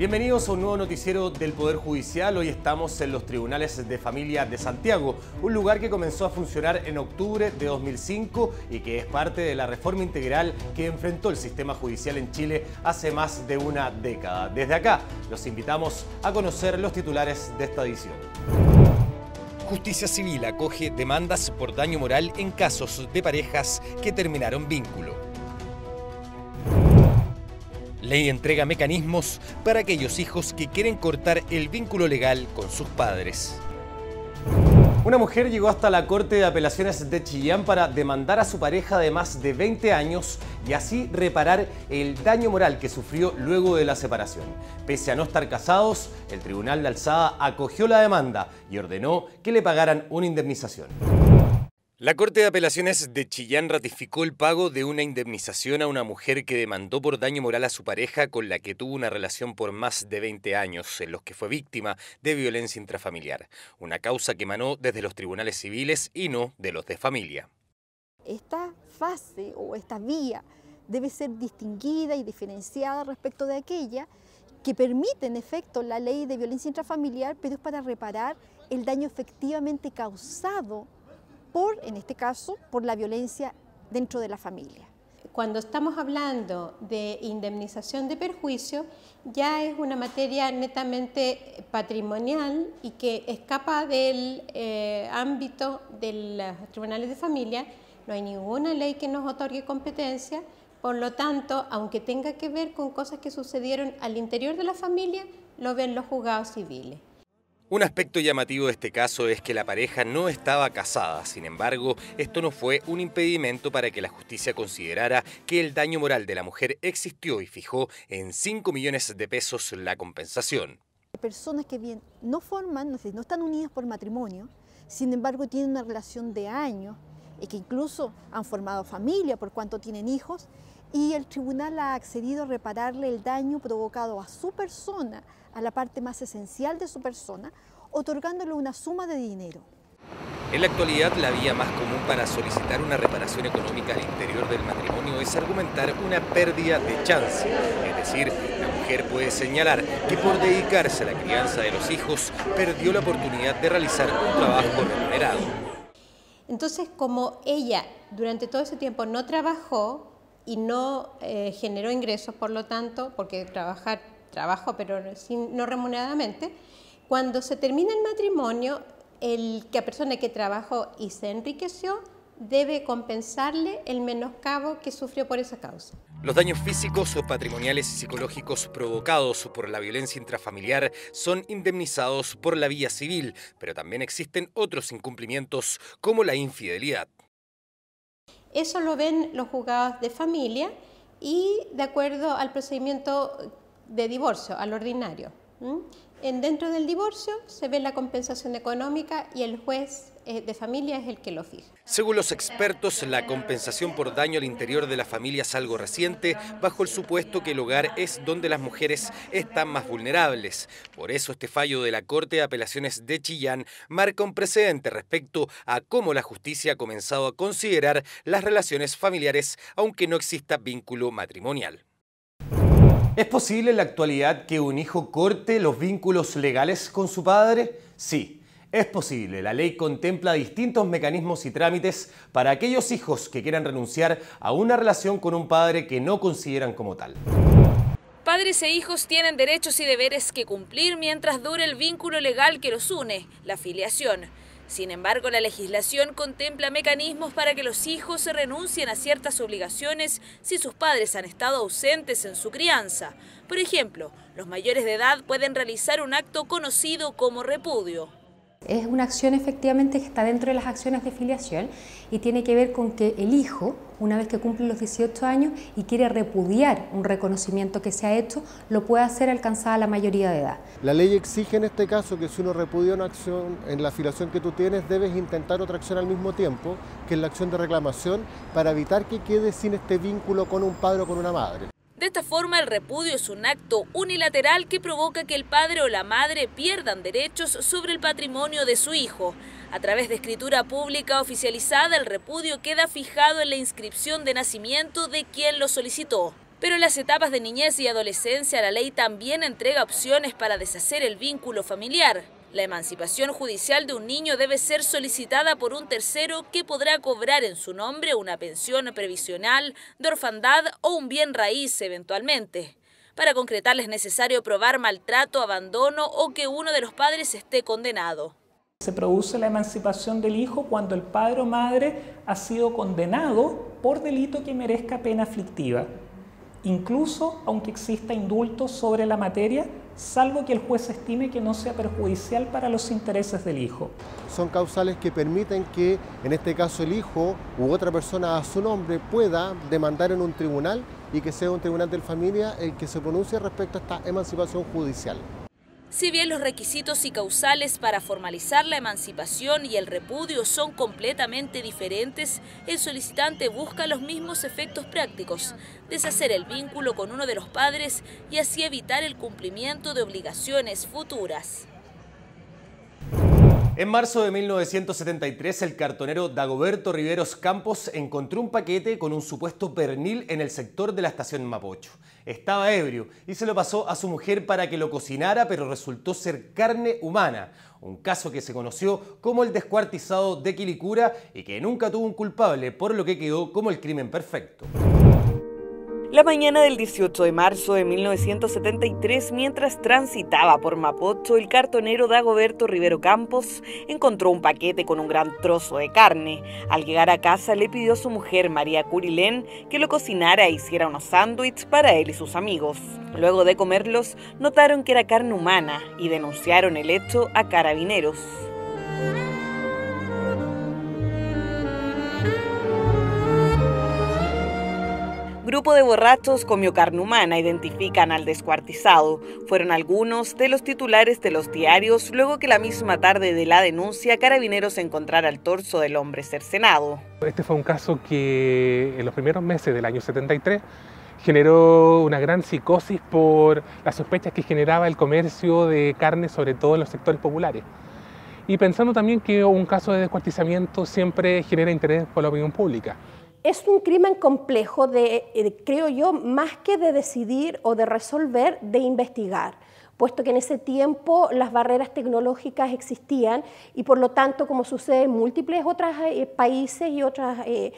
Bienvenidos a un nuevo noticiero del Poder Judicial. Hoy estamos en los Tribunales de Familia de Santiago, un lugar que comenzó a funcionar en octubre de 2005 y que es parte de la reforma integral que enfrentó el sistema judicial en Chile hace más de una década. Desde acá, los invitamos a conocer los titulares de esta edición. Justicia Civil acoge demandas por daño moral en casos de parejas que terminaron vínculo. Ley entrega mecanismos para aquellos hijos que quieren cortar el vínculo legal con sus padres. Una mujer llegó hasta la Corte de Apelaciones de Chillán para demandar a su pareja de más de 20 años y así reparar el daño moral que sufrió luego de la separación. Pese a no estar casados, el Tribunal de Alzada acogió la demanda y ordenó que le pagaran una indemnización. La Corte de Apelaciones de Chillán ratificó el pago de una indemnización a una mujer que demandó por daño moral a su pareja con la que tuvo una relación por más de 20 años, en los que fue víctima de violencia intrafamiliar, una causa que emanó desde los tribunales civiles y no de los de familia. Esta fase o esta vía debe ser distinguida y diferenciada respecto de aquella que permite en efecto la ley de violencia intrafamiliar, pero es para reparar el daño efectivamente causado por, en este caso, por la violencia dentro de la familia. Cuando estamos hablando de indemnización de perjuicio, ya es una materia netamente patrimonial y que escapa del eh, ámbito de los tribunales de familia. No hay ninguna ley que nos otorgue competencia, por lo tanto, aunque tenga que ver con cosas que sucedieron al interior de la familia, lo ven los juzgados civiles. Un aspecto llamativo de este caso es que la pareja no estaba casada, sin embargo, esto no fue un impedimento para que la justicia considerara que el daño moral de la mujer existió y fijó en 5 millones de pesos la compensación. Personas que bien no forman, no, no están unidas por matrimonio, sin embargo tienen una relación de años y que incluso han formado familia por cuanto tienen hijos y el tribunal ha accedido a repararle el daño provocado a su persona, a la parte más esencial de su persona, otorgándole una suma de dinero. En la actualidad, la vía más común para solicitar una reparación económica al interior del matrimonio es argumentar una pérdida de chance. Es decir, la mujer puede señalar que por dedicarse a la crianza de los hijos, perdió la oportunidad de realizar un trabajo remunerado. Entonces, como ella durante todo ese tiempo no trabajó, y no eh, generó ingresos, por lo tanto, porque trabajar, trabajo, pero no remuneradamente, cuando se termina el matrimonio, el, la persona que trabajó y se enriqueció debe compensarle el menoscabo que sufrió por esa causa. Los daños físicos, patrimoniales y psicológicos provocados por la violencia intrafamiliar son indemnizados por la vía civil, pero también existen otros incumplimientos como la infidelidad. Eso lo ven los juzgados de familia y de acuerdo al procedimiento de divorcio, al ordinario. En, dentro del divorcio se ve la compensación económica y el juez eh, de familia es el que lo fija. Según los expertos, la compensación por daño al interior de la familia es algo reciente, bajo el supuesto que el hogar es donde las mujeres están más vulnerables. Por eso este fallo de la Corte de Apelaciones de Chillán marca un precedente respecto a cómo la justicia ha comenzado a considerar las relaciones familiares, aunque no exista vínculo matrimonial. ¿Es posible en la actualidad que un hijo corte los vínculos legales con su padre? Sí, es posible. La ley contempla distintos mecanismos y trámites para aquellos hijos que quieran renunciar a una relación con un padre que no consideran como tal. Padres e hijos tienen derechos y deberes que cumplir mientras dure el vínculo legal que los une, la filiación. Sin embargo, la legislación contempla mecanismos para que los hijos se renuncien a ciertas obligaciones si sus padres han estado ausentes en su crianza. Por ejemplo, los mayores de edad pueden realizar un acto conocido como repudio. Es una acción efectivamente que está dentro de las acciones de filiación y tiene que ver con que el hijo, una vez que cumple los 18 años y quiere repudiar un reconocimiento que se ha hecho, lo puede hacer alcanzada la mayoría de edad. La ley exige en este caso que si uno repudia una acción en la filiación que tú tienes, debes intentar otra acción al mismo tiempo, que es la acción de reclamación, para evitar que quede sin este vínculo con un padre o con una madre. De esta forma, el repudio es un acto unilateral que provoca que el padre o la madre pierdan derechos sobre el patrimonio de su hijo. A través de escritura pública oficializada, el repudio queda fijado en la inscripción de nacimiento de quien lo solicitó. Pero en las etapas de niñez y adolescencia la ley también entrega opciones para deshacer el vínculo familiar. La emancipación judicial de un niño debe ser solicitada por un tercero que podrá cobrar en su nombre una pensión previsional de orfandad o un bien raíz eventualmente. Para concretarle es necesario probar maltrato, abandono o que uno de los padres esté condenado. Se produce la emancipación del hijo cuando el padre o madre ha sido condenado por delito que merezca pena aflictiva incluso aunque exista indulto sobre la materia, salvo que el juez estime que no sea perjudicial para los intereses del hijo. Son causales que permiten que, en este caso, el hijo u otra persona a su nombre pueda demandar en un tribunal y que sea un tribunal de familia el que se pronuncie respecto a esta emancipación judicial. Si bien los requisitos y causales para formalizar la emancipación y el repudio son completamente diferentes, el solicitante busca los mismos efectos prácticos, deshacer el vínculo con uno de los padres y así evitar el cumplimiento de obligaciones futuras. En marzo de 1973, el cartonero Dagoberto Riveros Campos encontró un paquete con un supuesto pernil en el sector de la estación Mapocho. Estaba ebrio y se lo pasó a su mujer para que lo cocinara, pero resultó ser carne humana. Un caso que se conoció como el descuartizado de Quilicura y que nunca tuvo un culpable, por lo que quedó como el crimen perfecto. La mañana del 18 de marzo de 1973, mientras transitaba por Mapocho, el cartonero Dagoberto Rivero Campos encontró un paquete con un gran trozo de carne. Al llegar a casa le pidió a su mujer María Curilén que lo cocinara e hiciera unos sándwiches para él y sus amigos. Luego de comerlos, notaron que era carne humana y denunciaron el hecho a carabineros. Grupo de borrachos comió carne humana, identifican al descuartizado. Fueron algunos de los titulares de los diarios luego que la misma tarde de la denuncia Carabineros encontrara el torso del hombre cercenado. Este fue un caso que en los primeros meses del año 73 generó una gran psicosis por las sospechas que generaba el comercio de carne, sobre todo en los sectores populares. Y pensando también que un caso de descuartizamiento siempre genera interés por la opinión pública es un crimen complejo de, eh, creo yo, más que de decidir o de resolver, de investigar puesto que en ese tiempo las barreras tecnológicas existían y por lo tanto, como sucede en múltiples otros eh, países y otros eh,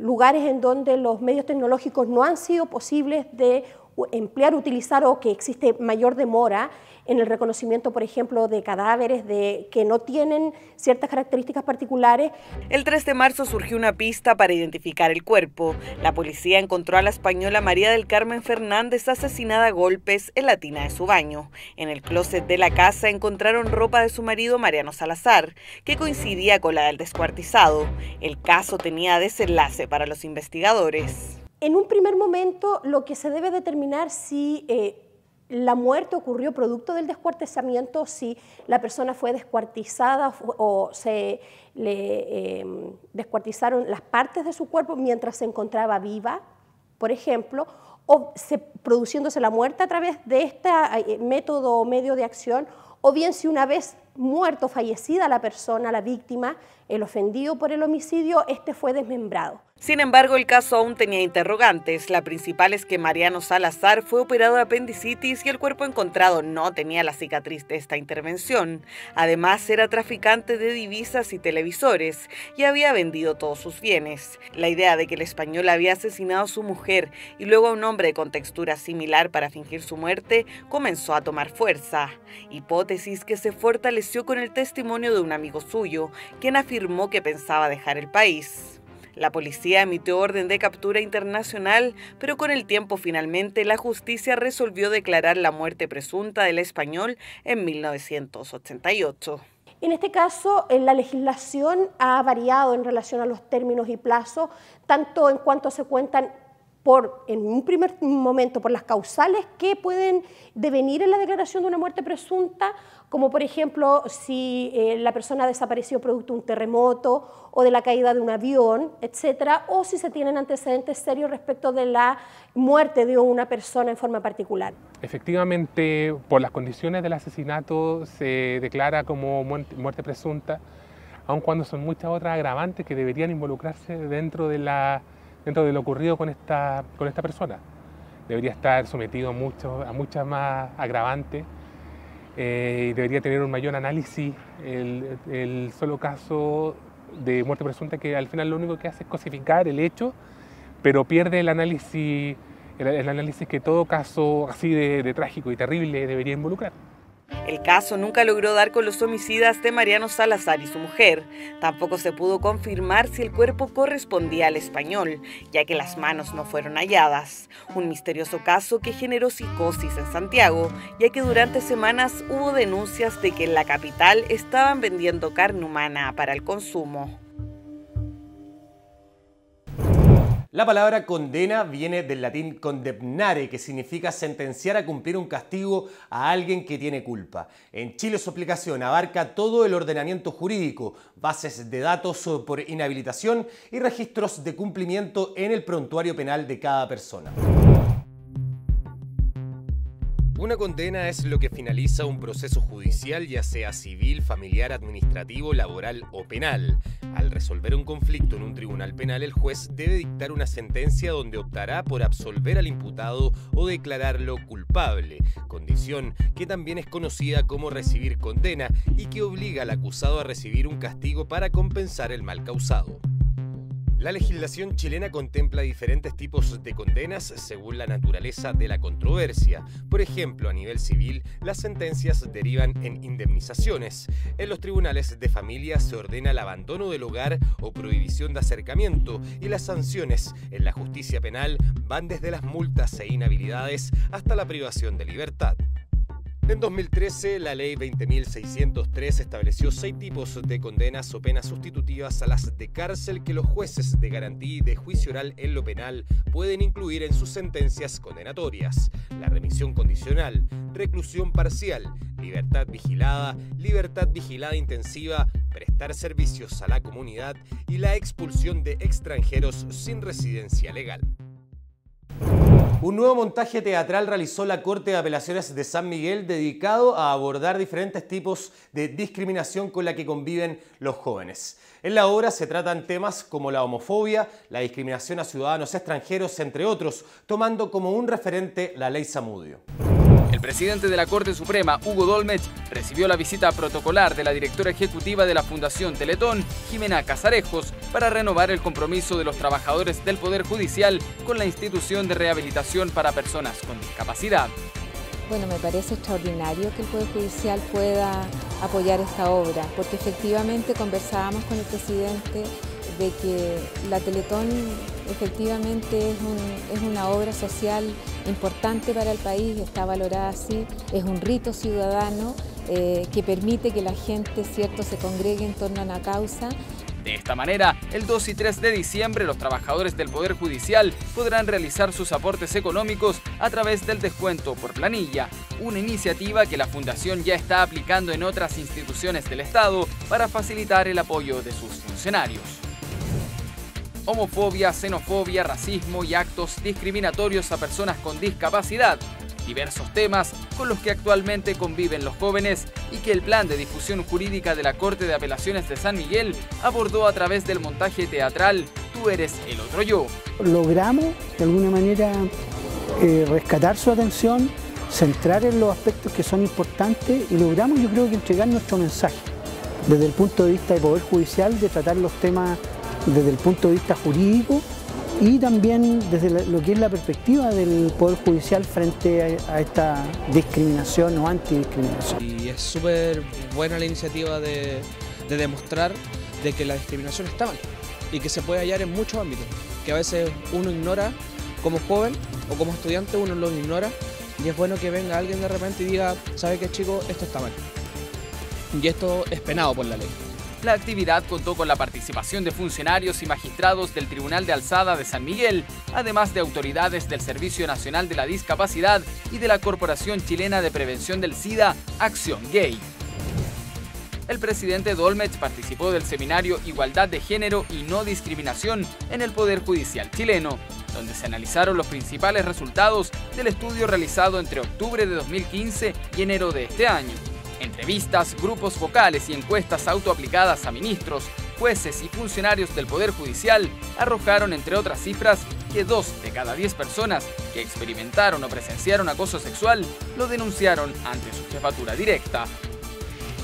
lugares en donde los medios tecnológicos no han sido posibles de emplear, utilizar o que existe mayor demora, en el reconocimiento, por ejemplo, de cadáveres de, que no tienen ciertas características particulares. El 3 de marzo surgió una pista para identificar el cuerpo. La policía encontró a la española María del Carmen Fernández asesinada a golpes en la tina de su baño. En el closet de la casa encontraron ropa de su marido Mariano Salazar, que coincidía con la del descuartizado. El caso tenía desenlace para los investigadores. En un primer momento, lo que se debe determinar si eh, la muerte ocurrió producto del descuartizamiento si la persona fue descuartizada o se le em, descuartizaron las partes de su cuerpo mientras se encontraba viva, por ejemplo, o se, produciéndose la muerte a través de este eh, método o medio de acción, o bien si una vez muerto, fallecida la persona, la víctima, el ofendido por el homicidio, este fue desmembrado. Sin embargo, el caso aún tenía interrogantes. La principal es que Mariano Salazar fue operado de apendicitis y el cuerpo encontrado no tenía la cicatriz de esta intervención. Además, era traficante de divisas y televisores y había vendido todos sus bienes. La idea de que el español había asesinado a su mujer y luego a un hombre con textura similar para fingir su muerte comenzó a tomar fuerza. Hipótesis que se fortaleció con el testimonio de un amigo suyo, quien afirmó que pensaba dejar el país. La policía emitió orden de captura internacional, pero con el tiempo finalmente la justicia resolvió declarar la muerte presunta del español en 1988. En este caso, eh, la legislación ha variado en relación a los términos y plazos, tanto en cuanto se cuentan por, en un primer momento, por las causales que pueden devenir en la declaración de una muerte presunta, como por ejemplo si eh, la persona desapareció producto de un terremoto o de la caída de un avión, etcétera, o si se tienen antecedentes serios respecto de la muerte de una persona en forma particular. Efectivamente, por las condiciones del asesinato se declara como muerte presunta, aun cuando son muchas otras agravantes que deberían involucrarse dentro de la dentro de lo ocurrido con esta, con esta persona. Debería estar sometido a, mucho, a muchas más agravantes eh, y debería tener un mayor análisis. El, el, solo caso de muerte presunta que al final lo único que hace es cosificar el hecho, pero pierde el análisis, el, análisis que todo caso así de trágico y terrible debería involucrar. El caso nunca logró dar con los homicidas de Mariano Salazar y su mujer. Tampoco se pudo confirmar si el cuerpo correspondía al español, ya que las manos no fueron halladas. Un misterioso caso que generó psicosis en Santiago, ya que durante semanas hubo denuncias de que en la capital estaban vendiendo carne humana para el consumo. La palabra condena viene del latín condemnare, que significa sentenciar a cumplir un castigo a alguien que tiene culpa. En Chile su aplicación abarca todo el ordenamiento jurídico, bases de datos por inhabilitación y registros de cumplimiento en el prontuario penal de cada persona. Una condena es lo que finaliza un proceso judicial, ya sea civil, familiar, administrativo, laboral o penal. Al resolver un conflicto en un tribunal penal, el juez debe dictar una sentencia donde optará por absolver al imputado o declararlo culpable, condición que también es conocida como recibir condena y que obliga al acusado a recibir un castigo para compensar el mal causado. La legislación chilena contempla diferentes tipos de condenas según la naturaleza de la controversia. Por ejemplo, a nivel civil, las sentencias derivan en indemnizaciones. En los tribunales de familia se ordena el abandono del hogar o prohibición de acercamiento y las sanciones en la justicia penal van desde las multas e inhabilidades hasta la privación de libertad. En 2013, la ley 20.603 estableció seis tipos de condenas o penas sustitutivas a las de cárcel que los jueces de garantía y de juicio oral en lo penal pueden incluir en sus sentencias condenatorias. La remisión condicional, reclusión parcial, libertad vigilada, libertad vigilada intensiva, prestar servicios a la comunidad y la expulsión de extranjeros sin residencia legal. Un nuevo montaje teatral realizó la Corte de Apelaciones de San Miguel dedicado a abordar diferentes tipos de discriminación con la que conviven los jóvenes. En la obra se tratan temas como la homofobia, la discriminación a ciudadanos extranjeros, entre otros, tomando como un referente la ley Samudio. Presidente de la Corte Suprema, Hugo Dolmech, recibió la visita protocolar de la directora ejecutiva de la Fundación Teletón, Jimena Casarejos, para renovar el compromiso de los trabajadores del Poder Judicial con la institución de rehabilitación para personas con discapacidad. Bueno, me parece extraordinario que el Poder Judicial pueda apoyar esta obra, porque efectivamente conversábamos con el presidente de que la Teletón efectivamente es, un, es, una obra social importante para el país, está valorada así, es un rito ciudadano eh, que permite que la gente cierto, se congregue en torno a una causa. De esta manera, el 2 y 3 de diciembre los trabajadores del Poder Judicial podrán realizar sus aportes económicos a través del descuento por planilla, una iniciativa que la Fundación ya está aplicando en otras instituciones del Estado para facilitar el apoyo de sus funcionarios homofobia, xenofobia, racismo y actos discriminatorios a personas con discapacidad, diversos temas con los que actualmente conviven los jóvenes y que el plan de difusión jurídica de la Corte de Apelaciones de San Miguel abordó a través del montaje teatral Tú eres el otro yo. Logramos de alguna manera eh, rescatar su atención, centrar en los aspectos que son importantes y logramos yo creo que entregar nuestro mensaje desde el punto de vista del Poder Judicial de tratar los temas desde el punto de vista jurídico y también desde lo que es la perspectiva del Poder Judicial frente a, esta discriminación o antidiscriminación. Y es súper buena la iniciativa de, de, demostrar de que la discriminación está mal y que se puede hallar en muchos ámbitos, que a veces uno ignora como joven o como estudiante, uno lo ignora y es bueno que venga alguien de repente y diga, ¿sabe qué chico? Esto está mal. Y esto es penado por la ley. La actividad contó con la participación de funcionarios y magistrados del Tribunal de Alzada de San Miguel, además de autoridades del Servicio Nacional de la Discapacidad y de la Corporación Chilena de Prevención del SIDA, Acción Gay. El presidente Dolmech participó del seminario Igualdad de Género y No Discriminación en el Poder Judicial chileno, donde se analizaron los principales resultados del estudio realizado entre octubre de 2015 y enero de este año. Entrevistas, grupos focales y encuestas autoaplicadas a ministros, jueces y funcionarios del Poder Judicial arrojaron, entre otras cifras, que dos de cada diez personas que experimentaron o presenciaron acoso sexual lo denunciaron ante su jefatura directa.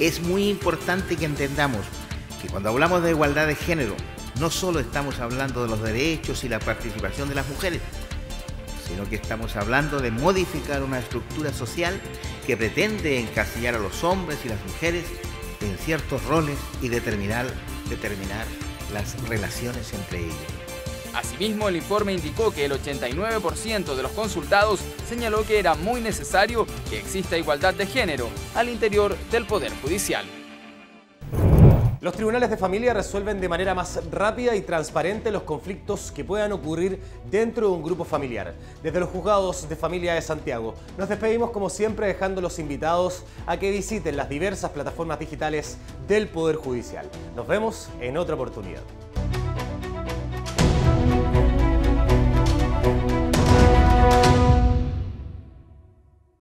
Es muy importante que entendamos que cuando hablamos de igualdad de género, no solo estamos hablando de los derechos y la participación de las mujeres, sino que estamos hablando de modificar una estructura social que pretende encasillar a los hombres y las mujeres en ciertos roles y determinar, determinar las relaciones entre ellos. Asimismo, el informe indicó que el 89% de los consultados señaló que era muy necesario que exista igualdad de género al interior del Poder Judicial. Los tribunales de familia resuelven de manera más rápida y transparente los conflictos que puedan ocurrir dentro de un grupo familiar. Desde los juzgados de familia de Santiago, nos despedimos como siempre dejando los invitados a que visiten las diversas plataformas digitales del Poder Judicial. Nos vemos en otra oportunidad.